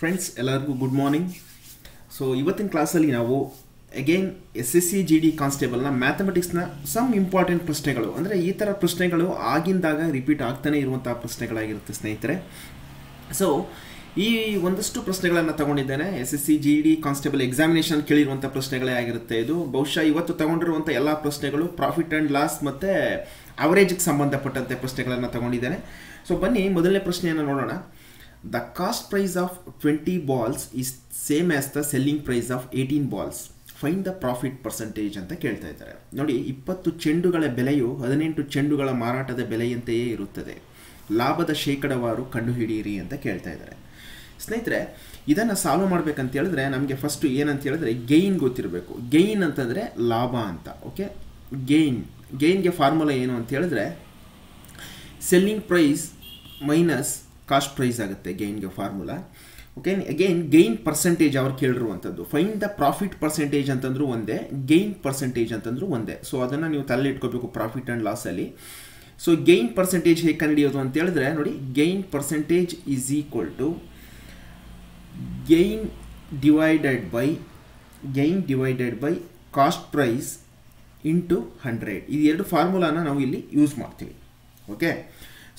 Friends ಎಲ್ಲರಿಗೂ good morning so ಇವತ್ತಿನ ಕ್ಲಾಸಲ್ಲಿ ನಾವು again S S C G D ಕಾನ್ಸ್ಟೇಬಲ್ನ ಮ್ಯಾಥಮೆಟಿಕ್ಸ್ನ ಸಮ್ ಇಂಪಾರ್ಟೆಂಟ್ ಪ್ರಶ್ನೆಗಳು. ಅಂದರೆ ಈ ಥರ ಪ್ರಶ್ನೆಗಳು ಆಗಿಂದಾಗ ರಿಪೀಟ್ ಆಗ್ತಾನೆ ಇರುವಂಥ ಪ್ರಶ್ನೆಗಳಾಗಿರುತ್ತೆ ಸ್ನೇಹಿತರೆ. ಸೊ ಈ ಒಂದಷ್ಟು ಪ್ರಶ್ನೆಗಳನ್ನು ತಗೊಂಡಿದ್ದೇನೆ. S S C G D constable examination ಕೇಳಿರುವಂಥ ಪ್ರಶ್ನೆಗಳೇ ಆಗಿರುತ್ತೆ ಇದು. ಬಹುಶಃ ಇವತ್ತು ತಗೊಂಡಿರುವಂಥ ಎಲ್ಲ ಪ್ರಶ್ನೆಗಳು ಪ್ರಾಫಿಟ್ ಆ್ಯಂಡ್ ಲಾಸ್ ಮತ್ತು ಅವರೇಜ್ಗೆ ಸಂಬಂಧಪಟ್ಟಂತೆ ಪ್ರಶ್ನೆಗಳನ್ನು ತಗೊಂಡಿದ್ದೇನೆ. ಸೊ ಬನ್ನಿ, ಮೊದಲನೇ ಪ್ರಶ್ನೆಯನ್ನು ನೋಡೋಣ. The cost price of twenty balls is same as the selling price of eighteen balls find the profit percentage ಅಂತ ಕೇಳ್ತಾ ಇದ್ದಾರೆ. ನೋಡಿ, ಇಪ್ಪತ್ತು ಚೆಂಡುಗಳ ಬೆಲೆಯು ಹದಿನೆಂಟು ಚೆಂಡುಗಳ ಮಾರಾಟದ ಬೆಲೆಯಂತೆಯೇ ಇರುತ್ತದೆ. ಲಾಭದ ಶೇಕಡವಾರು ಕಂಡುಹಿಡಿಯಿರಿ ಅಂತ ಕೇಳ್ತಾ ಇದ್ದಾರೆ. ಸ್ನೇಹಿತರೆ, ಇದನ್ನು ಸಾಲ್ವ್ ಮಾಡ್ಬೇಕಂತ ಹೇಳಿದ್ರೆ ನಮಗೆ ಫಸ್ಟು ಏನಂತ ಹೇಳಿದ್ರೆ ಗೈನ್ ಗೊತ್ತಿರಬೇಕು. ಗೈನ್ ಅಂತಂದರೆ ಲಾಭ ಅಂತ ಓಕೆ ಗೈನ್ ಗೈನ್ಗೆ ಫಾರ್ಮುಲಾ ಏನು ಅಂತ ಹೇಳಿದ್ರೆ selling price minus cost price ಆಗುತ್ತೆ ಗೈನ್ಗೆ formula okay again gain percentage ಅವ್ರು ಕೇಳಿರುವಂಥದ್ದು. ಫೈನ್ ದ ಪ್ರಾಫಿಟ್ ಪರ್ಸೆಂಟೇಜ್ ಅಂತಂದ್ರೂ ಒಂದೇ ಗೈನ್ ಪರ್ಸೆಂಟೇಜ್ ಅಂತಂದ್ರೂ ಒಂದೇ. ಸೊ ಅದನ್ನು ನೀವು ತಲೆ ಇಟ್ಕೋಬೇಕು ಪ್ರಾಫಿಟ್ ಆ್ಯಂಡ್ ಲಾಸಲ್ಲಿ ಸೊ ಗೈನ್ ಪರ್ಸೆಂಟೇಜ್ ಹೇಗೆ ಕಂಡುಹಿಡಿಯೋದು ಅಂತ ಹೇಳಿದ್ರೆ, ನೋಡಿ gain percentage is equal to gain divided by gain divided by cost price into hundred ಇದು ಎರಡು ಫಾರ್ಮುಲಾನ ನಾವು ಇಲ್ಲಿ ಯೂಸ್ ಮಾಡ್ತೀವಿ. ಓಕೆ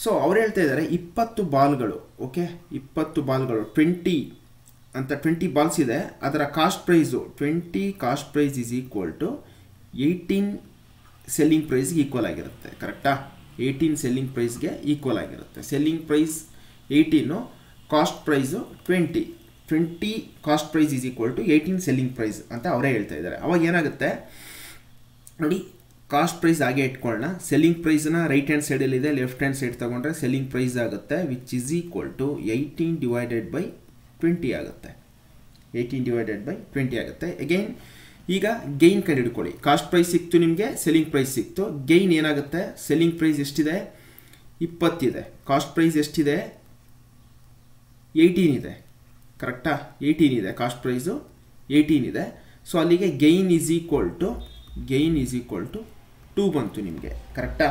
ಸೊ ಅವ್ರು ಹೇಳ್ತಾ ಇದ್ದಾರೆ ಇಪ್ಪತ್ತು ಬಾಲ್ಗಳು ಓಕೆ ಇಪ್ಪತ್ತು ಬಾಲ್ಗಳು ಟ್ವೆಂಟಿ ಅಂತ ಟ್ವೆಂಟಿ ಬಾಲ್ಸ್ ಇದೆ. ಅದರ cost price twenty cost price is equal to eighteen selling ಪ್ರೈಸ್ಗೆ equal ಆಗಿರುತ್ತೆ ಕರೆಕ್ಟಾ ಏಯ್ಟೀನ್ ಸೆಲ್ಲಿಂಗ್ ಪ್ರೈಸ್ಗೆ ಈಕ್ವಲ್ ಆಗಿರುತ್ತೆ. Selling price eighteen cost price twenty twenty cost price is equal to eighteen selling price ಅಂತ ಅವರೇ ಹೇಳ್ತಾ ಇದ್ದಾರೆ ಅವಾಗ ಏನಾಗುತ್ತೆ? ನೋಡಿ ಕಾಸ್ಟ್ ಪ್ರೈಸ್ ಹಾಗೆ ಇಟ್ಕೊಳ್ಳೋಣ ಸೆಲ್ಲಿಂಗ್ ಪ್ರೈಸ್ನ ರೈಟ್ ಹ್ಯಾಂಡ್ ಸೈಡಲ್ಲಿದೆ ಲೆಫ್ಟ್ ಹ್ಯಾಂಡ್ ಸೈಡ್ ತೊಗೊಂಡ್ರೆ ಸೆಲ್ಲಿಂಗ್ ಪ್ರೈಸ್ ಆಗುತ್ತೆ which is equal to eighteen divided by twenty ಆಗುತ್ತೆ. ಏಯ್ಟೀನ್ ಡಿವೈಡೆಡ್ ಬೈ ಟ್ವೆಂಟಿ ಆಗುತ್ತೆ. ಅಗೈನ್ ಈಗ ಗೈನ್ ಕಂಡು ಹಿಡ್ಕೊಳ್ಳಿ. ಕಾಸ್ಟ್ ಪ್ರೈಸ್ ಸಿಕ್ತು ನಿಮಗೆ ಸೆಲ್ಲಿಂಗ್ ಪ್ರೈಸ್ ಸಿಕ್ತು. ಗೈನ್ ಏನಾಗುತ್ತೆ? ಸೆಲ್ಲಿಂಗ್ ಪ್ರೈಸ್ ಎಷ್ಟಿದೆ? ಇಪ್ಪತ್ತಿದೆ. ಕಾಸ್ಟ್ ಪ್ರೈಸ್ ಎಷ್ಟಿದೆ? ಏಯ್ಟೀನ್ ಇದೆ. ಕರೆಕ್ಟಾ ಏಯ್ಟೀನ್ ಇದೆ. ಕಾಸ್ಟ್ ಪ್ರೈಸು ಏಯ್ಟೀನ್ ಇದೆ. ಸೊ ಅಲ್ಲಿಗೆ gain is equal to gain is equal to two ಬಂತು ನಿಮಗೆ ಕರೆಕ್ಟಾ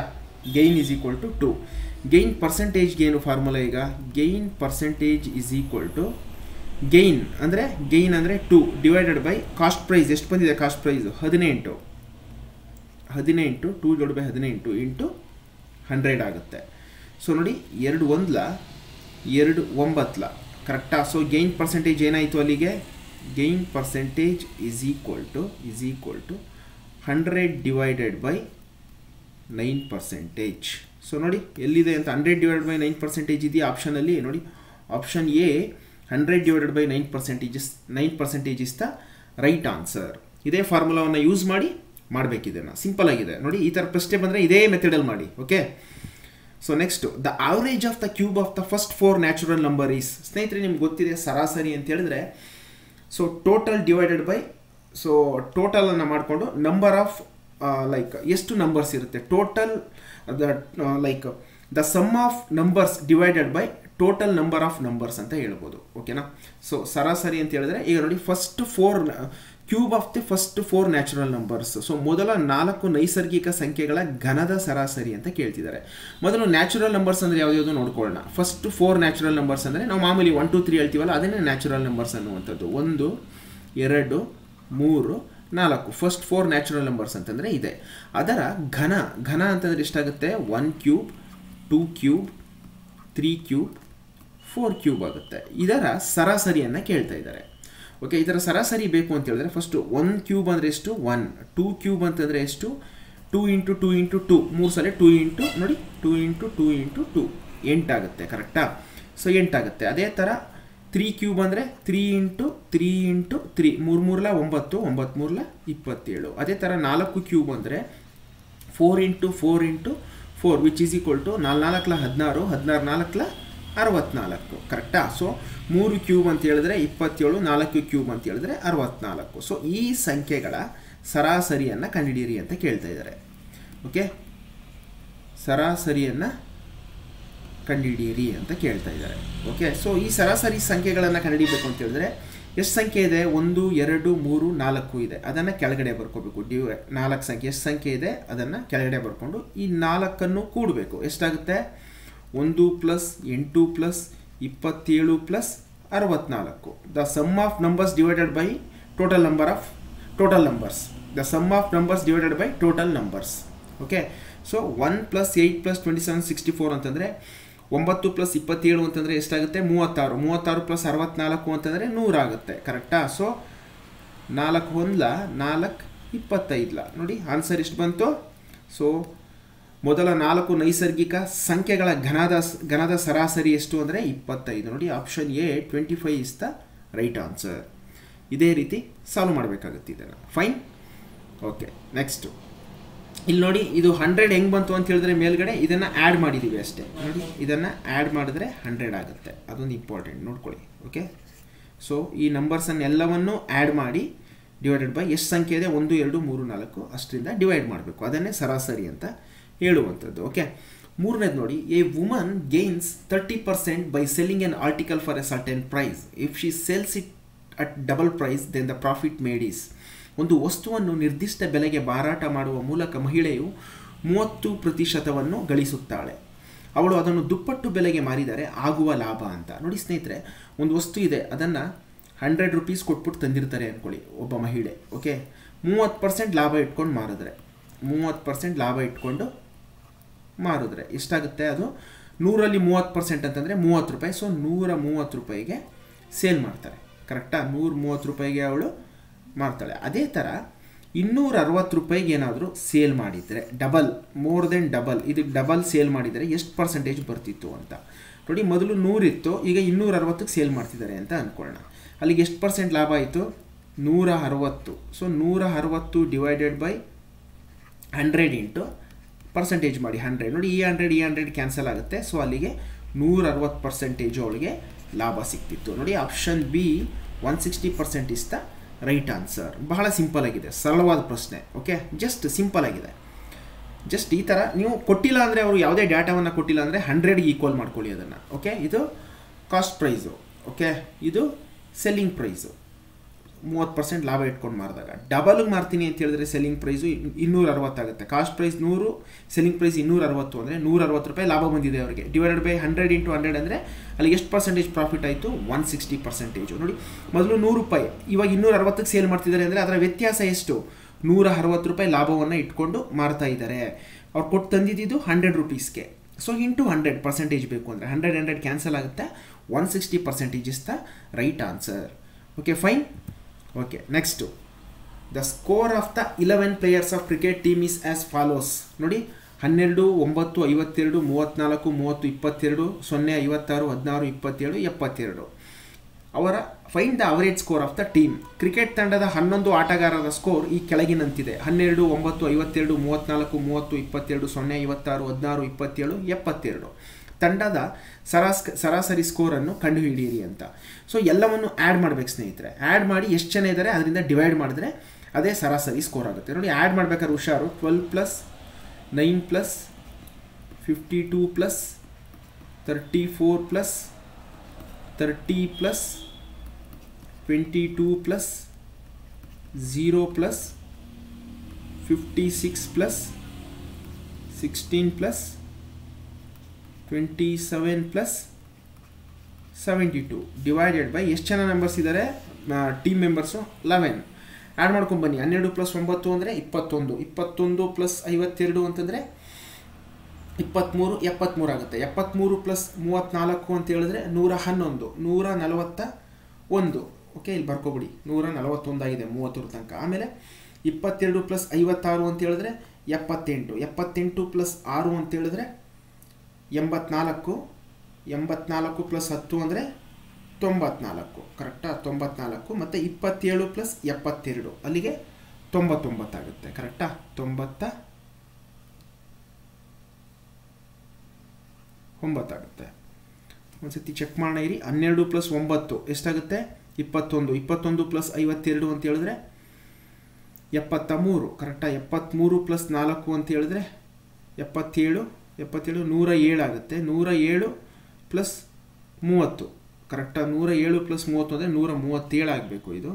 gain is equal to two gain ಪರ್ಸೆಂಟೇಜ್ಗೆ ಏನು ಫಾರ್ಮುಲಾ ಈಗ? Gain percentage is equal to gain ಅಂದರೆ ಗೈನ್ ಅಂದರೆ two divided by cost price ಎಷ್ಟು ಬಂದಿದೆ ಕಾಸ್ಟ್ ಪ್ರೈಸು ಹದಿನೆಂಟು. ಹದಿನೆಂಟು ಟೂ ಡಿವೈಡ್ ಬೈ ಹದಿನೆಂಟು ಇಂಟು ಹಂಡ್ರೆಡ್ ಆಗುತ್ತೆ. ಸೊ ನೋಡಿ, ಎರಡು ಒಂದ್ಲ, ಎರಡು ಒಂಬತ್ತಲ ಕರೆಕ್ಟಾ ಸೊ ಗೈನ್ ಪರ್ಸೆಂಟೇಜ್ ಏನಾಯಿತು ಅಲ್ಲಿಗೆ? Gain percentage is equal to is equal to hundred divided by nine percentage so ನೋಡಿ, ಎಲ್ಲಿದೆ ಅಂತ hundred divided by nine percentage ಇದೆಯಾ ಆಪ್ಷನಲ್ಲಿ ನೋಡಿ option A hundred divided by nine percentages nine percentage is the right answer ಇದೇ ಫಾರ್ಮುಲಾವನ್ನು use ಮಾಡಿ ಮಾಡಬೇಕಿದೆನ simple ಆಗಿದೆ. ನೋಡಿ, ಈ ಥರ ಪ್ರಶ್ನೆ ಬಂದರೆ ಇದೇ ಮೆಥಡಲ್ಲಿ ಮಾಡಿ okay so next the average of the cube of the first four natural number is ಸ್ನೇಹಿತರೆ, ನಿಮ್ಗೆ ಗೊತ್ತಿದೆ ಸರಾಸರಿ ಅಂತ ಹೇಳಿದ್ರೆ so total divided by so ಟೋಟಲನ್ನು ಮಾಡಿಕೊಂಡು ನಂಬರ್ ಆಫ್ ಲೈಕ್ ಎಷ್ಟು ನಂಬರ್ಸ್ ಇರುತ್ತೆ? Total the like the sum of numbers divided by total number of numbers ಅಂತ ಹೇಳ್ಬೋದು. ಓಕೆನಾ ಸೊ ಸರಾಸರಿ ಅಂತ ಹೇಳಿದ್ರೆ, ಈಗ ನೋಡಿ first four cube of the first four natural numbers so ಮೊದಲ ನಾಲ್ಕು ನೈಸರ್ಗಿಕ ಸಂಖ್ಯೆಗಳ ಘನದ ಸರಾಸರಿ ಅಂತ ಕೇಳ್ತಿದ್ದಾರೆ. ಮೊದಲು ನ್ಯಾಚುರಲ್ ನಂಬರ್ಸ್ ಅಂದರೆ ಯಾವುದ್ಯಾವುದು ನೋಡ್ಕೊಳ್ಳೋಣ. ಫಸ್ಟ್ ಫೋರ್ ನ್ಯಾಚುರಲ್ ನಂಬರ್ಸ್ ಅಂದರೆ, ನಾವು ಮಾಮೂಲಿ ಒನ್ ಟು ತ್ರೀ ಹೇಳ್ತೀವಲ್ಲ, ಅದನ್ನೇ ನ್ಯಾಚುರಲ್ ನಂಬರ್ಸ್ ಅನ್ನುವಂಥದ್ದು. ಒಂದು, ಎರಡು, ಮೂರು ನಾಲ್ಕು. ಫಸ್ಟ್ ಫೋರ್ ನ್ಯಾಚುರಲ್ ನಂಬರ್ಸ್ ಅಂತಂದರೆ ಇದೆ. ಅದರ ಘನ ಘನ ಅಂತಂದರೆ ಎಷ್ಟಾಗುತ್ತೆ? One cube two cube three cube four cube ಆಗುತ್ತೆ. ಇದರ ಸರಾಸರಿಯನ್ನು ಕೇಳ್ತಾ ಇದ್ದಾರೆ. ಓಕೆ ಇದರ ಸರಾಸರಿ ಬೇಕು ಅಂತ ಹೇಳಿದ್ರೆ ಫಸ್ಟು ಒನ್ ಕ್ಯೂಬ್ ಅಂದರೆ ಎಷ್ಟು? ಒನ್ ಟೂ ಕ್ಯೂಬ್ ಅಂತಂದರೆ ಎಷ್ಟು? Two into two into two ಮೂರು ಸಲ ಟೂ ಇಂಟು ನೋಡಿ two into two into two ಎಂಟಾಗುತ್ತೆ ಕರೆಕ್ಟಾ ಸೊ ಎಂಟಾಗುತ್ತೆ. ಅದೇ ಥರ ತ್ರೀ ಕ್ಯೂಬ್ ಅಂದರೆ three into three into three ಮೂರು ಮೂರಲ ಒಂಬತ್ತು ಒಂಬತ್ತು ಮೂರಲ ಇಪ್ಪತ್ತೇಳು. ಅದೇ ಥರ ನಾಲ್ಕು ಕ್ಯೂಬ್ ಅಂದರೆ four into four into four which is equal to ನಾಲ್ಕು ನಾಲ್ಕಲ ಹದಿನಾರು ಹದಿನಾರು ನಾಲ್ಕಲ ಅರವತ್ನಾಲ್ಕು. ಕರೆಕ್ಟಾ ಸೊ ಮೂರು ಕ್ಯೂಬ್ ಅಂತ ಹೇಳಿದ್ರೆ ಇಪ್ಪತ್ತೇಳು, ನಾಲ್ಕು ಕ್ಯೂಬ್ ಅಂತ ಹೇಳಿದ್ರೆ ಅರವತ್ನಾಲ್ಕು. ಸೊ ಈ ಸಂಖ್ಯೆಗಳ ಸರಾಸರಿಯನ್ನು ಕಂಡುಹಿಡಿಯಿರಿ ಅಂತ ಕೇಳ್ತಾ ಇದ್ದಾರೆ. ಓಕೆ ಸರಾಸರಿಯನ್ನು ಕಂಡುಹಿಡಿಯಿರಿ ಅಂತ ಕೇಳ್ತಾ ಇದ್ದಾರೆ. ಓಕೆ ಸೊ ಈ ಸರಾಸರಿ ಸಂಖ್ಯೆಗಳನ್ನು ಕಂಡುಹಿಡಿಯಬೇಕು ಅಂತ ಹೇಳಿದ್ರೆ ಎಷ್ಟು ಸಂಖ್ಯೆ ಇದೆ? ಒಂದು, ಎರಡು, ಮೂರು, ನಾಲ್ಕು ಇದೆ. ಅದನ್ನು ಕೆಳಗಡೆ ಬರ್ಕೋಬೇಕು. ಡ್ಯೂ ನಾಲ್ಕು ಸಂಖ್ಯೆ, ಎಷ್ಟು ಸಂಖ್ಯೆ ಇದೆ? ಅದನ್ನು ಕೆಳಗಡೆ ಬರ್ಕೊಂಡು ಈ ನಾಲ್ಕನ್ನು ಕೂಡಬೇಕು. ಎಷ್ಟಾಗುತ್ತೆ? ಒಂದು ಪ್ಲಸ್ ಎಂಟು ಪ್ಲಸ್ ಇಪ್ಪತ್ತೇಳು ಪ್ಲಸ್ ಅರವತ್ನಾಲ್ಕು. The sum of numbers divided by total number of total numbers the sum of numbers divided by total numbers okay so one plus eight plus twenty seven sixty four ಅಂತಂದರೆ ಒಂಬತ್ತು plus ಇಪ್ಪತ್ತೇಳು ಅಂತಂದರೆ ಎಷ್ಟಾಗುತ್ತೆ? ಮೂವತ್ತಾರು. ಮೂವತ್ತಾರು plus ಅರವತ್ನಾಲ್ಕು ಅಂತಂದರೆ ನೂರಾಗುತ್ತೆ ಕರೆಕ್ಟಾ ಸೊ ನಾಲ್ಕು ಒಂದ್ಲ ನಾಲ್ಕು ಇಪ್ಪತ್ತೈದ್ಲ. ನೋಡಿ ಆನ್ಸರ್ ಎಷ್ಟು ಬಂತು? ಸೊ ಮೊದಲ ನಾಲ್ಕು ನೈಸರ್ಗಿಕ ಸಂಖ್ಯೆಗಳ ಘನದ ಘನದ ಸರಾಸರಿ ಎಷ್ಟು ಅಂದರೆ ಇಪ್ಪತ್ತೈದು. ನೋಡಿ option A twenty five is the right answer ಇದೇ ರೀತಿ ಸಾಲ್ವ್ ಮಾಡಬೇಕಾಗುತ್ತೆ ಇದನ್ನು. ಫೈನ್ ಓಕೆ ನೆಕ್ಸ್ಟು ಇಲ್ಲಿ ನೋಡಿ, ಇದು ಹಂಡ್ರೆಡ್ ಹೆಂಗೆ ಬಂತು ಅಂತ ಹೇಳಿದ್ರೆ ಮೇಲ್ಗಡೆ ಇದನ್ನು ಆ್ಯಡ್ ಮಾಡಿದ್ದೀವಿ ಅಷ್ಟೇ. ನೋಡಿ, ಇದನ್ನು ಆ್ಯಡ್ ಮಾಡಿದ್ರೆ ಹಂಡ್ರೆಡ್ ಆಗುತ್ತೆ. ಅದೊಂದು ಇಂಪಾರ್ಟೆಂಟ್ ನೋಡ್ಕೊಳ್ಳಿ ಓಕೆ ಸೊ ಈ ನಂಬರ್ಸನ್ನು ಎಲ್ಲವನ್ನು ಆ್ಯಡ್ ಮಾಡಿ ಡಿವೈಡೆಡ್ ಬೈ ಎಷ್ಟು ಸಂಖ್ಯೆ ಇದೆ? ಒಂದು, ಎರಡು, ಮೂರು, ನಾಲ್ಕು, ಅಷ್ಟರಿಂದ ಡಿವೈಡ್ ಮಾಡಬೇಕು. ಅದನ್ನೇ ಸರಾಸರಿ ಅಂತ ಹೇಳುವಂಥದ್ದು ಓಕೆ ಮೂರನೇದು ನೋಡಿ a woman gains thirty percent by selling an article for a certain price if she sells it at double price then the profit made is ಒಂದು ವಸ್ತುವನ್ನು ನಿರ್ದಿಷ್ಟ ಬೆಲೆಗೆ ಮಾರಾಟ ಮಾಡುವ ಮೂಲಕ ಮಹಿಳೆಯು ಮೂವತ್ತು ಪ್ರತಿಶತವನ್ನು ಗಳಿಸುತ್ತಾಳೆ. ಅವಳು ಅದನ್ನು ದುಪ್ಪಟ್ಟು ಬೆಲೆಗೆ ಮಾರಿದರೆ ಆಗುವ ಲಾಭ ಅಂತ. ನೋಡಿ ಸ್ನೇಹಿತರೆ, ಒಂದು ವಸ್ತು ಇದೆ, ಅದನ್ನು ಹಂಡ್ರೆಡ್ ರುಪೀಸ್ ಕೊಟ್ಬಿಟ್ಟು ತಂದಿರ್ತಾರೆ ಅಂದ್ಕೊಳ್ಳಿ ಒಬ್ಬ ಮಹಿಳೆ ಓಕೆ ಮೂವತ್ತು ಪರ್ಸೆಂಟ್ ಲಾಭ ಇಟ್ಕೊಂಡು ಮಾರಿದ್ರೆ, ಮೂವತ್ತು ಪರ್ಸೆಂಟ್ ಲಾಭ ಇಟ್ಕೊಂಡು ಮಾರಿದ್ರೆ ಎಷ್ಟಾಗುತ್ತೆ ಅದು? ನೂರಲ್ಲಿ ಮೂವತ್ತು ಪರ್ಸೆಂಟ್ ಅಂತಂದರೆ ಮೂವತ್ತು ರೂಪಾಯಿ ಸೊ ನೂರ ಮೂವತ್ತು ರೂಪಾಯಿಗೆ ಸೇಲ್ ಮಾಡ್ತಾರೆ. ಕರೆಕ್ಟಾ ನೂರ ಮೂವತ್ತು ರೂಪಾಯಿಗೆ ಅವಳು ಮಾಡ್ತಾಳೆ. ಅದೇ ಥರ ಇನ್ನೂರ ಅರವತ್ತು ರೂಪಾಯಿಗೆ ಏನಾದರೂ ಸೇಲ್ ಮಾಡಿದರೆ ಡಬಲ್ ಮೋರ್ ದೆನ್ ಡಬಲ್ ಇದಕ್ಕೆ ಡಬಲ್ ಸೇಲ್ ಮಾಡಿದರೆ ಎಷ್ಟು ಪರ್ಸೆಂಟೇಜ್ ಬರ್ತಿತ್ತು ಅಂತ. ನೋಡಿ, ಮೊದಲು ನೂರಿತ್ತು ಈಗ ಇನ್ನೂರ ಅರವತ್ತಕ್ಕೆ ಸೇಲ್ ಮಾಡ್ತಿದ್ದಾರೆ ಅಂತ ಅಂದ್ಕೊಳ್ಳೋಣ ಅಲ್ಲಿಗೆ ಎಷ್ಟು ಪರ್ಸೆಂಟ್ ಲಾಭ ಆಯಿತು? ನೂರ ಅರವತ್ತು ಸೊ ನೂರ ಅರವತ್ತು divided by hundred into percentage ಮಾಡಿ ಹಂಡ್ರೆಡ್ ನೋಡಿ, ಈ ಹಂಡ್ರೆಡ್ ಈ ಹಂಡ್ರೆಡ್ ಕ್ಯಾನ್ಸಲ್ ಆಗುತ್ತೆ. ಸೊ ಅಲ್ಲಿಗೆ ನೂರ ಅರವತ್ತು ಪರ್ಸೆಂಟೇಜು ಅವಳಿಗೆ ಲಾಭ ಸಿಕ್ತಿತ್ತು ನೋಡಿ option B one sixty percent is the right answer ಬಹಳ ಸಿಂಪಲ್ ಆಗಿದೆ, ಸರಳವಾದ ಪ್ರಶ್ನೆ ಓಕೆ ಜಸ್ಟ್ ಸಿಂಪಲ್ ಆಗಿದೆ. ಜಸ್ಟ್ ಈ ಥರ ನೀವು ಕೊಟ್ಟಿಲ್ಲ ಅಂದರೆ ಅವರು ಯಾವುದೇ ಡೇಟಾವನ್ನು ಕೊಟ್ಟಿಲ್ಲ ಅಂದರೆ ಹಂಡ್ರೆಡ್ಗೆ ಈಕ್ವಲ್ ಮಾಡ್ಕೊಳ್ಳಿ ಅದನ್ನು ಓಕೆ ಇದು ಕಾಸ್ಟ್ ಪ್ರೈಸು ಓಕೆ ಇದು ಸೆಲ್ಲಿಂಗ್ ಪ್ರೈಸು ಮೂವತ್ತು ಪರ್ಸೆಂಟ್ ಲಾಭ ಇಟ್ಕೊಂಡು ಮಾರಿದಾಗ. ಡಬಲ್ಗೆ ಮಾರ್ತೀನಿ ಅಂತ ಹೇಳಿದ್ರೆ ಸೆಲ್ಲಿಂಗ್ ಪ್ರೈಸು ಇನ್ನೂರ ಅರವತ್ತಾಗುತ್ತೆ ಕಾಸ್ಟ್ ಪ್ರೈಸ್ ನೂರು ಸೆಲ್ಲಿಂಗ್ ಪ್ರೈಸ್ ಇನ್ನೂರ ಅರವತ್ತು ಅಂದರೆ ನೂರ ಅರವತ್ತು ರೂಪಾಯಿ ಲಾಭ ಬಂದಿದೆ ಅವರಿಗೆ. Divided by hundred into hundred ಅಂದರೆ ಅಲ್ಲಿ ಎಷ್ಟು ಪರ್ಸೆಂಟೇಜ್ ಪ್ರಾಫಿಟ್ ಆಯಿತು? ಒನ್ ಸಿಕ್ಸ್ಟಿ ಪರ್ಸೆಂಟೇಜು ನೋಡಿ, ಮೊದಲು ನೂರು ರೂಪಾಯಿ, ಇವಾಗ ಇನ್ನೂರ ಅರವತ್ತಕ್ಕೆ ಸೇಲ್ ಮಾಡ್ತಿದ್ದಾರೆ ಅಂದರೆ ಅದರ ವ್ಯತ್ಯಾಸ ಎಷ್ಟು? ನೂರ ಅರವತ್ತು ರೂಪಾಯಿ ಲಾಭವನ್ನು ಇಟ್ಕೊಂಡು ಮಾರ್ತಾ ಇದ್ದಾರೆ. ಅವ್ರು ಕೊಟ್ಟು ತಂದಿದ್ದು ಹಂಡ್ರೆಡ್ ರುಪೀಸ್ಗೆ ಸೊ ಇಂಟು ಹಂಡ್ರೆಡ್ ಪರ್ಸೆಂಟೇಜ್ ಬೇಕು ಅಂದರೆ ಹಂಡ್ರೆಡ್ ಹಂಡ್ರೆಡ್ ಕ್ಯಾನ್ಸಲ್ ಆಗುತ್ತೆ. One sixty percentage is the right answer okay fine okay next the score of the eleven players of cricket team is as follows ನೋಡಿ, ಹನ್ನೆರಡು, ಒಂಬತ್ತು, ಐವತ್ತೆರಡು ಮೂವತ್ತ್ನಾಲ್ಕು ಮೂವತ್ತು, ಇಪ್ಪತ್ತೆರಡು, ಸೊನ್ನೆ, ಐವತ್ತಾರು, ಹದಿನಾರು, ಇಪ್ಪತ್ತೇಳು, ಎಪ್ಪತ್ತೆರಡು. ಅವರ find the average score of the team cricket ತಂಡದ ಹನ್ನೊಂದು ಆಟಗಾರರ ಸ್ಕೋರ್ ಈ ಕೆಳಗಿನಂತಿದೆ. ಹನ್ನೆರಡು, ಒಂಬತ್ತು, ಐವತ್ತೆರಡು ಮೂವತ್ತ್ನಾಲ್ಕು ಮೂವತ್ತು ಇಪ್ಪತ್ತೆರಡು ಸೊನ್ನೆ, ಐವತ್ತಾರು, ಹದಿನಾರು, ಇಪ್ಪತ್ತೇಳು, ಎಪ್ಪತ್ತೆರಡು. ತಂಡದ ಸರಾಸ್ ಸರಾಸರಿ ಸ್ಕೋರನ್ನು ಕಂಡುಹಿಡಿಯಿರಿ ಅಂತ. ಸೊ ಎಲ್ಲವನ್ನು ಆ್ಯಡ್ ಮಾಡಬೇಕು ಸ್ನೇಹಿತರೆ. ಆ್ಯಡ್ ಮಾಡಿ ಎಷ್ಟು ಜನ ಇದ್ದಾರೆ ಅದರಿಂದ ಡಿವೈಡ್ ಮಾಡಿದ್ರೆ ಅದೇ ಸರಾಸರಿ ಸ್ಕೋರ್ ಆಗುತ್ತೆ. ನೋಡಿ ಆ್ಯಡ್ ಮಾಡ್ಬೇಕಾದ್ರೆ ಹುಷಾರು. Twelve plus nine plus fifty two plus thirty four plus thirty plus twenty two plus zero plus fifty six plus sixteen plus twenty seven plus seventy two divided by ಎಷ್ಟು ಜನ members ಇದ್ದಾರೆ? Team members eleven add ಮಾಡ್ಕೊಂಡು ಬನ್ನಿ. ಹನ್ನೆರಡು plus ಒಂಬತ್ತು ಅಂದರೆ ಇಪ್ಪತ್ತೊಂದು. ಇಪ್ಪತ್ತೊಂದು ಪ್ಲಸ್ ಐವತ್ತೆರಡು ಅಂತಂದರೆ ಇಪ್ಪತ್ತ್ಮೂರು ಎಪ್ಪತ್ತ್ಮೂರು ಆಗುತ್ತೆ. ಎಪ್ಪತ್ತ್ಮೂರು ಪ್ಲಸ್ ಮೂವತ್ತ್ನಾಲ್ಕು ಅಂತ ಹೇಳಿದ್ರೆ ನೂರ ಹನ್ನೊಂದು. ನೂರ ನಲವತ್ತ ಒಂದು. ಓಕೆ ಇಲ್ಲಿ ಬರ್ಕೊಬಿಡಿ. ನೂರ ನಲವತ್ತೊಂದಾಗಿದೆ ಮೂವತ್ತರ ತನಕ. ಆಮೇಲೆ ಇಪ್ಪತ್ತೆರಡು ಪ್ಲಸ್ ಐವತ್ತಾರು ಅಂತ ಹೇಳಿದ್ರೆ ಎಪ್ಪತ್ತೆಂಟು. ಎಪ್ಪತ್ತೆಂಟು ಪ್ಲಸ್ ಆರು ಅಂತ ಹೇಳಿದ್ರೆ ಎಂಬತ್ನಾಲ್ಕು ಎಂಬತ್ನಾಲ್ಕು ಪ್ಲಸ್ ಹತ್ತು ಅಂದರೆ ತೊಂಬತ್ನಾಲ್ಕು. ಕರೆಕ್ಟಾ ತೊಂಬತ್ನಾಲ್ಕು ಮತ್ತು ಇಪ್ಪತ್ತೇಳು ಪ್ಲಸ್ ಎಪ್ಪತ್ತೆರಡು. ಅಲ್ಲಿಗೆ ತೊಂಬತ್ತೊಂಬತ್ತಾಗುತ್ತೆ ಕರೆಕ್ಟಾ ತೊಂಬತ್ತ ಒಂಬತ್ತಾಗುತ್ತೆ ಒಂದು ಸತಿ ಚೆಕ್ ಮಾಡೋಣ ಇರಿ. ಹನ್ನೆರಡು ಪ್ಲಸ್ ಒಂಬತ್ತು ಎಷ್ಟಾಗುತ್ತೆ? ಇಪ್ಪತ್ತೊಂದು. ಇಪ್ಪತ್ತೊಂದು ಪ್ಲಸ್ ಐವತ್ತೆರಡು ಅಂತ ಹೇಳಿದ್ರೆ ಎಪ್ಪತ್ತ ಮೂರು. ಕರೆಕ್ಟಾ ಎಪ್ಪತ್ತ್ಮೂರು ಪ್ಲಸ್ ನಾಲ್ಕು ಅಂತ ಹೇಳಿದ್ರೆ ಎಪ್ಪತ್ತೇಳು. ಎಪ್ಪತ್ತೇಳು, ನೂರ ಏಳು ಆಗುತ್ತೆ. ನೂರ ಏಳು ಪ್ಲಸ್ ಮೂವತ್ತು. ಕರೆಕ್ಟಾಗಿ ನೂರ ಏಳು ಪ್ಲಸ್ ಮೂವತ್ತು ಅಂದರೆ ನೂರ ಮೂವತ್ತೇಳು ಆಗಬೇಕು ಇದು.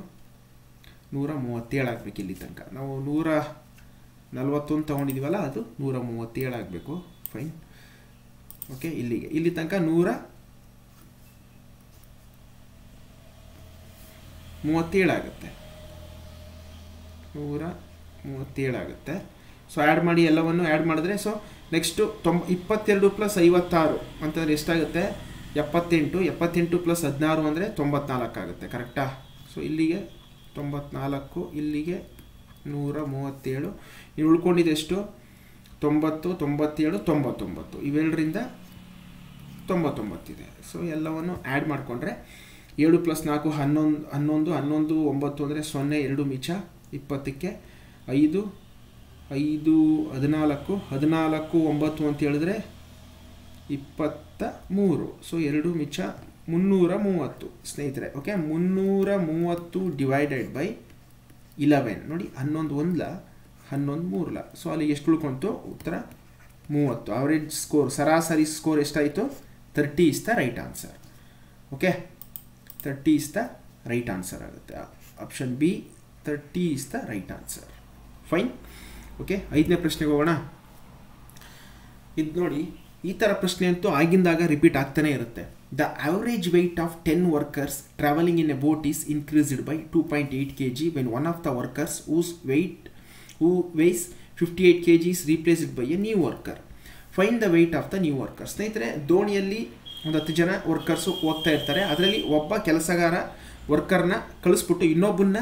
ನೂರ ಮೂವತ್ತೇಳು ಆಗಬೇಕು ಇಲ್ಲಿ ತನಕ. ನಾವು ನೂರ ನಲ್ವತ್ತೊಂದು ತೊಗೊಂಡಿದ್ದೀವಲ್ಲ ಅದು ನೂರ ಮೂವತ್ತೇಳು ಆಗಬೇಕು. ಫೈನ್ ಓಕೆ ಇಲ್ಲಿಗೆ. ಇಲ್ಲಿ ತನಕ ನೂರ ಮೂವತ್ತೇಳು ಆಗುತ್ತೆ. ನೂರ ಮೂವತ್ತೇಳು ಆಗುತ್ತೆ. ಸೊ ಆ್ಯಡ್ ಮಾಡಿ ಎಲ್ಲವನ್ನು ಆ್ಯಡ್ ಮಾಡಿದ್ರೆ ಸೊ ನೆಕ್ಸ್ಟು ತೊಂಬ, ಇಪ್ಪತ್ತೆರಡು ಪ್ಲಸ್ ಐವತ್ತಾರು ಅಂತಂದರೆ ಎಷ್ಟಾಗುತ್ತೆ? ಎಪ್ಪತ್ತೆಂಟು ಎಪ್ಪತ್ತೆಂಟು ಪ್ಲಸ್ ಹದಿನಾರು ಅಂದರೆ ತೊಂಬತ್ನಾಲ್ಕು ಆಗುತ್ತೆ ಕರೆಕ್ಟಾ ಸೊ ಇಲ್ಲಿಗೆ ತೊಂಬತ್ನಾಲ್ಕು, ಇಲ್ಲಿಗೆ ನೂರ ಮೂವತ್ತೇಳು. ಇನ್ನು ಉಳ್ಕೊಂಡಿದ್ದು ಎಷ್ಟು? ತೊಂಬತ್ತು, ತೊಂಬತ್ತೇಳು, ತೊಂಬತ್ತೊಂಬತ್ತು. ಇವೆರಡರಿಂದ ತೊಂಬತ್ತೊಂಬತ್ತಿದೆ ಸೊ ಎಲ್ಲವನ್ನು ಆ್ಯಡ್ ಮಾಡಿಕೊಂಡ್ರೆ, ಏಳು ಪ್ಲಸ್ ನಾಲ್ಕು ಹನ್ನೊಂದು ಹನ್ನೊಂದು ಹನ್ನೊಂದು, ಒಂಬತ್ತು ಅಂದರೆ ಸೊನ್ನೆ, ಎರಡು ಮಿಚ, ಇಪ್ಪತ್ತಕ್ಕೆ ಐದು ಐದು, ಹದಿನಾಲ್ಕು ಹದಿನಾಲ್ಕು, ಒಂಬತ್ತು ಅಂತ ಹೇಳಿದ್ರೆ ಇಪ್ಪತ್ತ ಮೂರು. ಸೊ ಎರಡು ಮಿಚ ಮುನ್ನೂರ ಮೂವತ್ತು. ಸ್ನೇಹಿತರೆ ಓಕೆ ಮುನ್ನೂರ ಮೂವತ್ತು ಡಿವೈಡೆಡ್ ಬೈ ಇಲೆವೆನ್ ನೋಡಿ, ಹನ್ನೊಂದು ಒಂದ್ಲ, ಹನ್ನೊಂದು ಮೂರ್ಲ. ಸೊ ಅಲ್ಲಿ ಎಷ್ಟು ಉಳ್ಕೊಂತು? ಉತ್ತರ ಮೂವತ್ತು. ಅವರೇಜ್ ಸ್ಕೋರ್ ಸರಾಸರಿ ಸ್ಕೋರ್ ಎಷ್ಟಾಯಿತು? Thirty is the right answer okay thirty is the right answer ಆಗುತ್ತೆ. Option B thirty is the right answer fine okay ಐದನೇ ಪ್ರಶ್ನೆಗೆ ಹೋಗೋಣ. ಇದು ನೋಡಿ, ಈ ಥರ ಪ್ರಶ್ನೆ ಅಂತೂ ಆಗಿಂದಾಗ ರಿಪೀಟ್ ಆಗ್ತಾನೆ ಇರುತ್ತೆ. The average weight of ten workers travelling in a boat is increased by two point eight K G when one of the workers whose weight who was fifty eight K G is replaced by a new worker fine the weight of the new worker ಸ್ನೇಹಿತರೆ, ದೋಣಿಯಲ್ಲಿ ಒಂದು ಹತ್ತು ಜನ workers ಹೋಗ್ತಾ ಇರ್ತಾರೆ. ಅದರಲ್ಲಿ ಒಬ್ಬ ಕೆಲಸಗಾರ ವರ್ಕರ್ನ ಕಳಿಸ್ಬಿಟ್ಟು ಇನ್ನೊಬ್ಬನ್ನ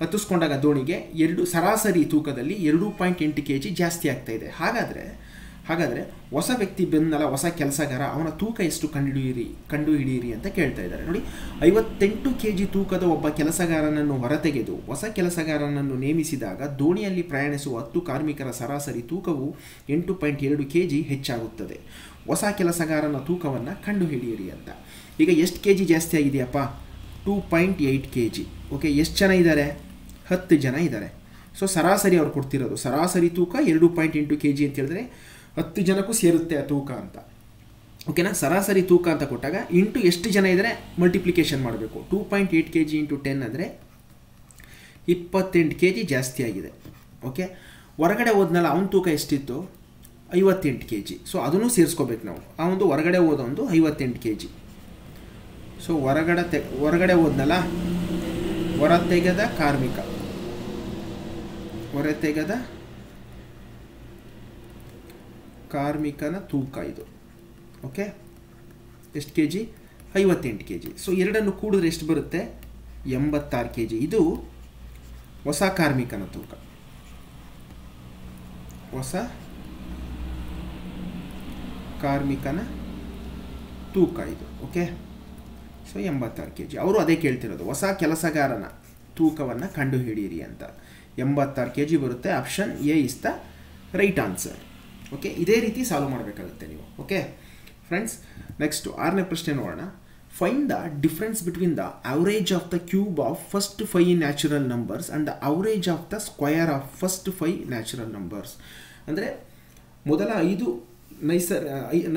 ಹತ್ತಿಸ್ಕೊಂಡಾಗ ದೋಣಿಗೆ ಎರಡು ಸರಾಸರಿ ತೂಕದಲ್ಲಿ ಎರಡು ಪಾಯಿಂಟ್ ಎಂಟು ಕೆ ಜಿ ಜಾಸ್ತಿ ಆಗ್ತಾ ಇದೆ. ಹಾಗಾದರೆ ಹಾಗಾದರೆ ಹೊಸ ವ್ಯಕ್ತಿ ಬೆನ್ನಲ್ಲ ಹೊಸ ಕೆಲಸಗಾರ, ಅವನ ತೂಕ ಎಷ್ಟು ಕಂಡುಹಿಡಿಯಿರಿ ಕಂಡುಹಿಡಿಯಿರಿ ಅಂತ ಕೇಳ್ತಾ ಇದ್ದಾರೆ. ನೋಡಿ, ಐವತ್ತೆಂಟು ಕೆ ಜಿ ತೂಕದ ಒಬ್ಬ ಕೆಲಸಗಾರನನ್ನು ಹೊರತೆಗೆದು, ಹೊಸ ಕೆಲಸಗಾರನನ್ನು ನೇಮಿಸಿದಾಗ ದೋಣಿಯಲ್ಲಿ ಪ್ರಯಾಣಿಸುವ ಹತ್ತು ಕಾರ್ಮಿಕರ ಸರಾಸರಿ ತೂಕವು ಎಂಟು ಪಾಯಿಂಟ್ ಎರಡು ಕೆ ಜಿ ಹೆಚ್ಚಾಗುತ್ತದೆ. ಹೊಸ ಕೆಲಸಗಾರನ ತೂಕವನ್ನು ಕಂಡುಹಿಡಿಯಿರಿ ಅಂತ. ಈಗ ಎಷ್ಟು ಕೆ ಜಿ ಜಾಸ್ತಿ ಆಗಿದೆಯಪ್ಪ? Two point eight K G. Okay, ಎಷ್ಟು ಜನ ಇದ್ದಾರೆ? ಹತ್ತು ಜನ ಇದ್ದಾರೆ. ಸೊ ಸರಾಸರಿ ಅವ್ರು ಕೊಡ್ತಿರೋದು. ಸರಾಸರಿ ತೂಕ ಎರಡು ಪಾಯಿಂಟ್ ಎಂಟು ಕೆ ಜಿ ಅಂತ ಹೇಳಿದ್ರೆ ಹತ್ತು ಜನಕ್ಕೂ ಸೇರುತ್ತೆ ಆ ತೂಕ ಅಂತ. ಓಕೆನಾ ಸರಾಸರಿ ತೂಕ ಅಂತ ಕೊಟ್ಟಾಗ ಇಂಟು ಎಷ್ಟು ಜನ ಇದ್ದರೆ ಮಲ್ಟಿಪ್ಲಿಕೇಶನ್ ಮಾಡಬೇಕು. Two point eight K G into ten ಅಂದರೆ ಇಪ್ಪತ್ತೆಂಟು ಕೆ ಜಿ ಜಾಸ್ತಿ ಆಗಿದೆ. ಓಕೆ ಹೊರಗಡೆ ಹೋದ್ನಲ್ಲ ಅವನ ತೂಕ ಎಷ್ಟಿತ್ತು? ಐವತ್ತೆಂಟು ಕೆ ಜಿ ಸೊ ಅದನ್ನು ಸೇರಿಸ್ಕೋಬೇಕು ನಾವು. ಆ ಒಂದು ಹೊರಗಡೆ ಹೋದೊಂದು ಐವತ್ತೆಂಟು ಕೆ ಜಿ ಸೊ ಹೊರಗಡೆ ತೆ ಹೊರಗಡೆ ಹೋದ್ನಲ್ಲ? ಹೊರ ತೆಗೆದ ಕಾರ್ಮಿಕ. ಹೊರ ತೆಗೆದ ಕಾರ್ಮಿಕನ ತೂಕ ಇದು. ಓಕೆ ಎಷ್ಟು ಕೆ ಜಿ ಐವತ್ತೆಂಟು ಕೆ ಜಿ ಸೊ ಎರಡನ್ನು ಕೂಡಿದ್ರೆ ಎಷ್ಟು ಬರುತ್ತೆ? ಎಂಬತ್ತಾರು ಕೆ ಜಿ ಇದು ಹೊಸ ಕಾರ್ಮಿಕನ ತೂಕ. ಹೊಸ ಕಾರ್ಮಿಕನ ತೂಕ ಇದು. ಓಕೆ ಸೊ ಎಂಬತ್ತಾರು ಕೆ ಜಿ ಅವರು ಅದೇ ಕೇಳ್ತಿರೋದು. ಹೊಸ ಕೆಲಸಗಾರನ ತೂಕವನ್ನು ಕಂಡುಹಿಡಿಯಿರಿ ಅಂತ. ಎಂಬತ್ತಾರು ಕೆ ಜಿ ಬರುತ್ತೆ. Option A is the right answer okay ಇದೇ ರೀತಿ ಸಾಲ್ವ್ ಮಾಡಬೇಕಾಗುತ್ತೆ ನೀವು. ಓಕೆ ಫ್ರೆಂಡ್ಸ್ ನೆಕ್ಸ್ಟು ಆರನೇ ಪ್ರಶ್ನೆ ನೋಡೋಣ. Fine the difference between the average of the cube of first five natural numbers and the average of the square of first five natural numbers ಅಂದರೆ ಮೊದಲ ಐದು ನೈಸರ್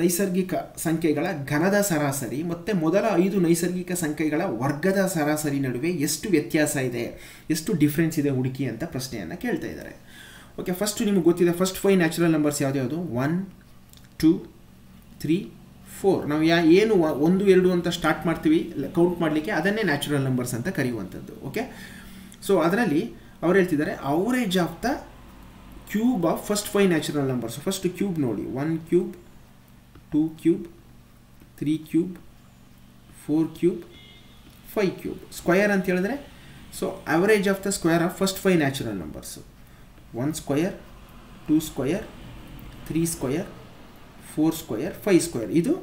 ನೈಸರ್ಗಿಕ ಸಂಖ್ಯೆಗಳ ಘನದ ಸರಾಸರಿ ಮತ್ತು ಮೊದಲ ಐದು ನೈಸರ್ಗಿಕ ಸಂಖ್ಯೆಗಳ ವರ್ಗದ ಸರಾಸರಿ ನಡುವೆ ಎಷ್ಟು ವ್ಯತ್ಯಾಸ ಇದೆ, ಎಷ್ಟು ಡಿಫ್ರೆನ್ಸ್ ಇದೆ ಹುಡುಕಿ ಅಂತ ಪ್ರಶ್ನೆಯನ್ನು ಕೇಳ್ತಾ ಇದ್ದಾರೆ. ಓಕೆ ಫಸ್ಟು ನಿಮಗೆ ಗೊತ್ತಿದೆ ಫಸ್ಟ್ ಫೈವ್ ನ್ಯಾಚುರಲ್ ನಂಬರ್ಸ್ ಯಾವ್ದು ಒನ್ ಟೂ ತ್ರೀ ಫೋರ್ ನಾವು ಯಾ, ಏನು ಒಂದು, ಎರಡು ಅಂತ ಸ್ಟಾರ್ಟ್ ಮಾಡ್ತೀವಿ ಕೌಂಟ್ ಮಾಡಲಿಕ್ಕೆ ಅದನ್ನೇ ನ್ಯಾಚುರಲ್ ನಂಬರ್ಸ್ ಅಂತ ಕರೆಯುವಂಥದ್ದು. ಓಕೆ ಸೊ ಅದರಲ್ಲಿ ಅವ್ರು ಹೇಳ್ತಿದ್ದಾರೆ average of the cube of first five natural numbers first cube ನೋಡಿ one cube two cube three cube four cube five cube square ಅಂತ ಹೇಳಿದ್ರೆ so average of the square of first five natural numbers one square two square three square four square five square ಇದು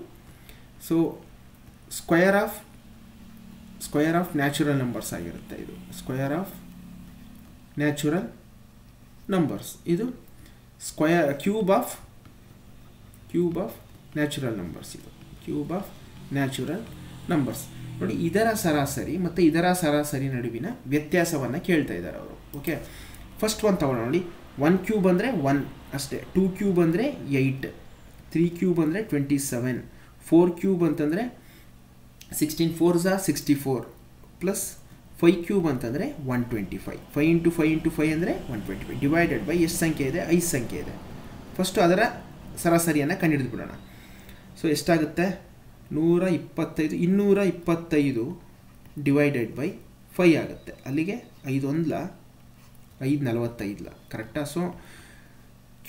so square of square of natural numbers ಆಗಿರುತ್ತೆ ಇದು. Square of natural numbers ಇದು square cube of cube of natural numbers ಇದು. Cube of natural numbers ನೋಡಿ, ಇದರ ಸರಾಸರಿ ಮತ್ತು ಇದರ ಸರಾಸರಿ ನಡುವಿನ ವ್ಯತ್ಯಾಸವನ್ನು ಕೇಳ್ತಾ ಇದ್ದಾರೆ ಅವರು. ಓಕೆ ಫಸ್ಟ್ ಒನ್ ತಗೊಳ್ಳೋಣ ನೋಡಿ. ಒನ್ ಕ್ಯೂಬ್ ಅಂದರೆ ಒನ್ ಅಷ್ಟೇ. ಟೂ ಕ್ಯೂಬ್ ಅಂದರೆ ಏಯ್ಟ್ ತ್ರೀ ಕ್ಯೂಬ್ ಅಂದರೆ ಟ್ವೆಂಟಿ ಸೆವೆನ್ ಫೋರ್ ಕ್ಯೂಬ್ ಅಂತಂದರೆ sixteen four Jha sixty four plus five cube ಅಂತಂದರೆ one twenty five five into five into five ಅಂದರೆ one twenty five divided by ಎಷ್ಟು ಸಂಖ್ಯೆ ಇದೆ, ಐದು ಸಂಖ್ಯೆ ಇದೆ. ಫಸ್ಟು ಅದರ ಸರಾಸರಿಯನ್ನು ಕಂಡುಹಿಡಿದು ಬಿಡೋಣ ಸೊ ಎಷ್ಟಾಗುತ್ತೆ? ನೂರ ಇಪ್ಪತ್ತೈದು, ಇನ್ನೂರ ಇಪ್ಪತ್ತೈದು ಡಿವೈಡೆಡ್ ಬೈ ಫೈ ಆಗುತ್ತೆ. ಅಲ್ಲಿಗೆ ಐದೊಂದ್ಲ, ಐದು ನಲವತ್ತೈದ್ಲ. ಕರೆಕ್ಟಾ so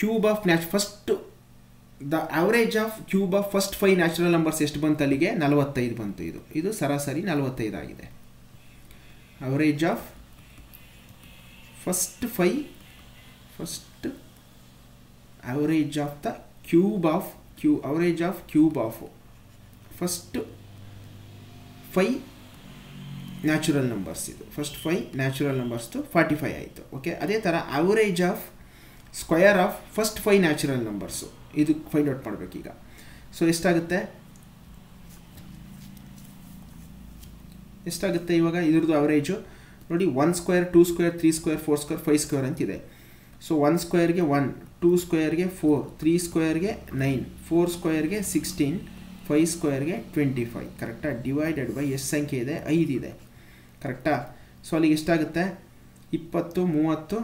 cube of ನ್ಯಾಚ್ first the average of cube of first five natural numbers ಎಷ್ಟು ಬಂತು ಅಲ್ಲಿಗೆ? ನಲವತ್ತೈದು ಬಂತು ಇದು. ಇದು ಸರಾಸರಿ ನಲವತ್ತೈದು ಆಗಿದೆ. Average of first five first average of the cube of Q average of cube of first five natural numbers ಇದು. ಫಸ್ಟ್ ಫೈ ನ್ಯಾಚುರಲ್ ನಂಬರ್ಸ್ದು ಫಾರ್ಟಿ ಫೈ ಆಯಿತು. ಓಕೆ ಅದೇ ಥರ average of square of first five natural numbers ಇದು find out ಮಾಡಬೇಕೀಗ. So ಎಷ್ಟಾಗುತ್ತೆ? ಎಷ್ಟಾಗುತ್ತೆ ಇವಾಗ? ಇದ್ರದ್ದು ಅವರೇಜು ನೋಡಿ one square two square three square four square five square ಅಂತಿದೆ. ಸೊ ಒನ್ ಸ್ಕ್ವೇರ್ಗೆ ಒನ್ ಟೂ ಸ್ಕ್ವೇರ್ಗೆ ಫೋರ್ ತ್ರೀ ಸ್ಕ್ವೇರ್ಗೆ ನೈನ್ ಫೋರ್ ಸ್ಕ್ವೇರ್ಗೆ ಸಿಕ್ಸ್ಟೀನ್ ಫೈವ್ ಸ್ಕ್ವೇರ್ಗೆ ಟ್ವೆಂಟಿ ಫೈವ್ ಕರೆಕ್ಟಾ ಡಿವೈಡೆಡ್ ಬೈ ಎಷ್ಟು ಸಂಖ್ಯೆ ಇದೆ? ಐದು ಇದೆ. ಕರೆಕ್ಟಾ ಸೊ ಅಲ್ಲಿಗೆ ಎಷ್ಟಾಗುತ್ತೆ? ಇಪ್ಪತ್ತು, ಮೂವತ್ತು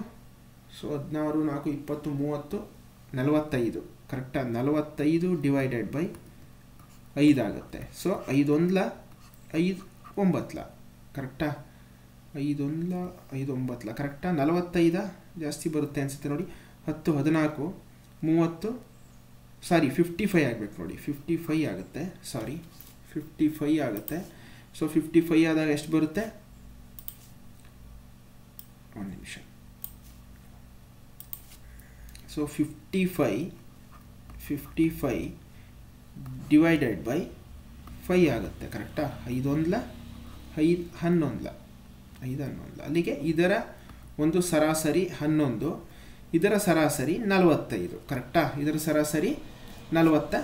ಸೊ ಹದಿನಾರು, ನಾಲ್ಕು, ಇಪ್ಪತ್ತು, ಮೂವತ್ತು, ನಲವತ್ತೈದು. ಕರೆಕ್ಟಾ ನಲವತ್ತೈದು ಡಿವೈಡೆಡ್ ಬೈ ಐದಾಗುತ್ತೆ ಸೊ ಐದೊಂದ್ಲ ಐದು ಒಂಬತ್ತಲ ಕರೆಕ್ಟಾ? ಐದೊಂದ್ಲ ಐದು ಒಂಬತ್ತಲ ಕರೆಕ್ಟಾ? ನಲವತ್ತೈದ? ಜಾಸ್ತಿ ಬರುತ್ತೆ ಅನಿಸುತ್ತೆ ನೋಡಿ. ಹತ್ತು, ಹದಿನಾಲ್ಕು, ಮೂವತ್ತು, ಸಾರಿ ಫಿಫ್ಟಿ ಫೈ ಆಗಬೇಕು ನೋಡಿ. ಫಿಫ್ಟಿ ಫೈ ಆಗುತ್ತೆ. ಸಾರಿ ಫಿಫ್ಟಿ ಫೈ ಆಗುತ್ತೆ. ಸೊ ಫಿಫ್ಟಿ ಫೈ ಆದಾಗ ಎಷ್ಟು ಬರುತ್ತೆ? ಒಂದು ನಿಮಿಷ. So fifty five fifty five divided by five ಆಗುತ್ತೆ. ಕರೆಕ್ಟಾ? ಐದೊಂದ್ಲ ಐದು ಹನ್ನೊಂದ್ಲ. ಐದು ಹನ್ನೊಂದ್ಲ. ಅಲ್ಲಿಗೆ ಇದರ ಒಂದು ಸರಾಸರಿ ಹನ್ನೊಂದು, ಇದರ ಸರಾಸರಿ ನಲವತ್ತೈದು. ಕರೆಕ್ಟಾ ಇದರ ಸರಾಸರಿ ನಲವತ್ತ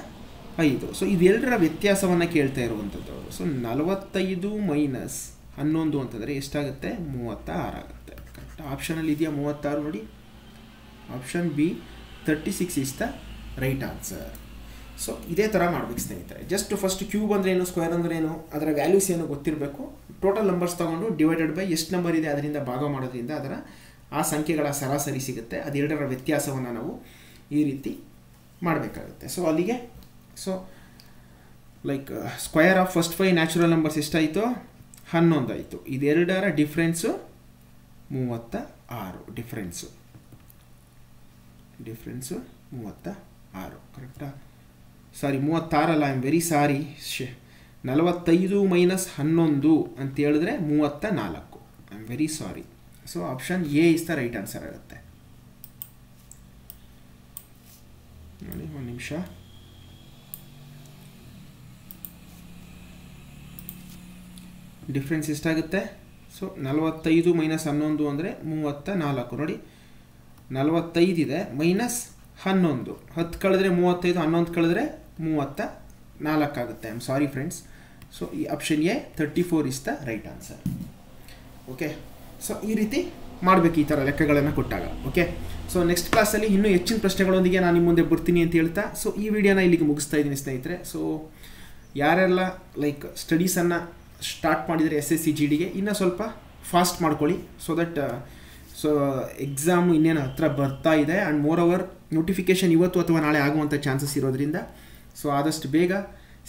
ಐದು ಸೊ ಇದೆರಡರ ವ್ಯತ್ಯಾಸವನ್ನು ಕೇಳ್ತಾ ಇರುವಂಥದ್ದು ಅವರು. ಸೊ ನಲವತ್ತೈದು ಮೈನಸ್ ಹನ್ನೊಂದು ಅಂತಂದರೆ ಎಷ್ಟಾಗುತ್ತೆ? ಮೂವತ್ತ ಆರಾಗುತ್ತೆ ಕರೆಕ್ಟ್ ಆಪ್ಷನಲ್ಲಿ ಇದೆಯಾ ಮೂವತ್ತಾರು ನೋಡಿ? Option B thirty six is the right answer so ಇದೇ ಥರ ಮಾಡ್ಬೇಕು ಸ್ನೇಹಿತರೆ. ಜಸ್ಟ್ ಫಸ್ಟ್ ಕ್ಯೂಬ್ ಅಂದರೆ ಏನು ಸ್ಕ್ವೇರ್ ಅಂದರೆ ಏನು, ಅದರ ವ್ಯಾಲ್ಯೂಸ್ ಏನು ಗೊತ್ತಿರಬೇಕು. ಟೋಟಲ್ ನಂಬರ್ಸ್ ತೊಗೊಂಡು ಡಿವೈಡೆಡ್ ಬೈ ಎಷ್ಟು ನಂಬರ್ ಇದೆ ಅದರಿಂದ ಭಾಗ ಮಾಡೋದ್ರಿಂದ ಅದರ ಆ ಸಂಖ್ಯೆಗಳ ಸರಾಸರಿ ಸಿಗುತ್ತೆ. ಅದೆರಡರ ವ್ಯತ್ಯಾಸವನ್ನು ನಾವು ಈ ರೀತಿ ಮಾಡಬೇಕಾಗುತ್ತೆ. ಸೊ ಅಲ್ಲಿಗೆ so like square of first five natural numbers ಎಷ್ಟಾಯಿತು? ಹನ್ನೊಂದಾಯಿತು ಇದೆರಡರ ಡಿಫ್ರೆನ್ಸು ಮೂವತ್ತ ಆರು. ಡಿಫ್ರೆನ್ಸು ಡಿಫ್ರೆನ್ಸು ಮೂವತ್ತ ಆರು. ಕರೆಕ್ಟಾ ಸಾರಿ, ಮೂವತ್ತಾರಲ್ಲ ಐ ಆಮ್ ವೆರಿ ಸಾರಿ ಶೇ, ನಲವತ್ತೈದು ಮೈನಸ್ ಹನ್ನೊಂದು ಅಂತ ಹೇಳಿದ್ರೆ ಮೂವತ್ತ ನಾಲ್ಕು I am very sorry so option A is the right answer ಆಗುತ್ತೆ ನೋಡಿ, ಒಂದು ನಿಮಿಷ. ಡಿಫ್ರೆನ್ಸ್ ಎಷ್ಟಾಗುತ್ತೆ? ಸೊ ನಲವತ್ತೈದು ಮೈನಸ್ ಹನ್ನೊಂದು ಅಂದರೆ ಮೂವತ್ತ ನಾಲ್ಕು ನೋಡಿ ನಲವತ್ತೈದಿದೆ ಮೈನಸ್ ಹನ್ನೊಂದು. ಹತ್ತು ಕಳೆದ್ರೆ ಮೂವತ್ತೈದು, ಹನ್ನೊಂದು ಕಳೆದ್ರೆ ಮೂವತ್ತ ನಾಲ್ಕಾಗುತ್ತೆ I am sorry friends so ಈ option A thirty four is the right answer okay so ಈ ರೀತಿ ಮಾಡಬೇಕು ಈ ಥರ ಲೆಕ್ಕಗಳನ್ನು ಕೊಟ್ಟಾಗ. ಓಕೆ ಸೊ ನೆಕ್ಸ್ಟ್ ಕ್ಲಾಸಲ್ಲಿ ಇನ್ನೂ ಹೆಚ್ಚಿನ ಪ್ರಶ್ನೆಗಳೊಂದಿಗೆ ನಾನು ನಿಮ್ಮ ಮುಂದೆ ಬರ್ತೀನಿ ಅಂತ ಹೇಳ್ತಾ ಸೊ ಈ ವಿಡಿಯೋನ ಇಲ್ಲಿಗೆ ಮುಗಿಸ್ತಾ ಇದ್ದೀನಿ, ಸ್ನೇಹಿತರೆ. ಸೊ ಯಾರೆಲ್ಲ ಲೈಕ್ ಸ್ಟಡೀಸನ್ನು ಸ್ಟಾರ್ಟ್ ಮಾಡಿದರೆ ಎಸ್ ಎಸ್ ಸಿ ಜಿ ಡಿಗೆ ಇನ್ನೂ ಸ್ವಲ್ಪ ಫಾಸ್ಟ್ ಮಾಡ್ಕೊಳ್ಳಿ ಸೊ ದಟ್ ಸೊ ಎಕ್ಸಾಮು ಇನ್ನೇನು ಹತ್ರ ಬರ್ತಾ ಇದೆ ಆ್ಯಂಡ್ ಮೋರ್ ಓವರ್ ನೋಟಿಫಿಕೇಷನ್ ಇವತ್ತು ಅಥವಾ ನಾಳೆ ಆಗುವಂಥ ಚಾನ್ಸಸ್ ಇರೋದ್ರಿಂದ ಸೊ ಆದಷ್ಟು ಬೇಗ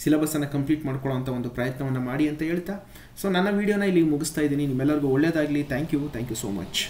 ಸಿಲೆಬಸ್ಸನ್ನು ಕಂಪ್ಲೀಟ್ ಮಾಡ್ಕೊಳ್ಳೋವಂಥ ಒಂದು ಪ್ರಯತ್ನವನ್ನು ಮಾಡಿ ಅಂತ ಹೇಳ್ತಾ. ಸೊ ನನ್ನ ವೀಡಿಯೋನ ಇಲ್ಲಿ ಮುಗಿಸ್ತಾ ಇದ್ದೀನಿ. ನಿಮ್ಮೆಲ್ಲರಿಗೂ ಒಳ್ಳೆಯದಾಗಲಿ thank you thank you so much